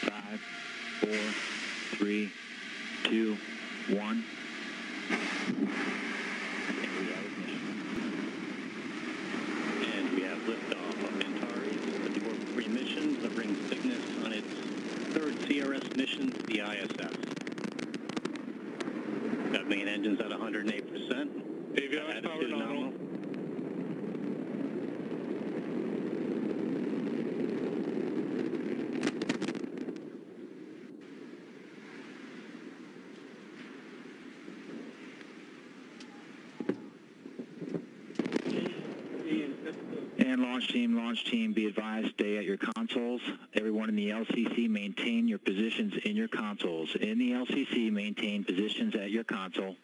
Five, four, three, two, one. And we have ignition. And we have liftoff of Antares, the door free mission, delivering Cygnus on its third CRS mission to the ISS. Got main engines at 108%. Avionics power Attitude nominal. And launch team, launch team, be advised, stay at your consoles. Everyone in the LCC, maintain your positions in your consoles. In the LCC, maintain positions at your console.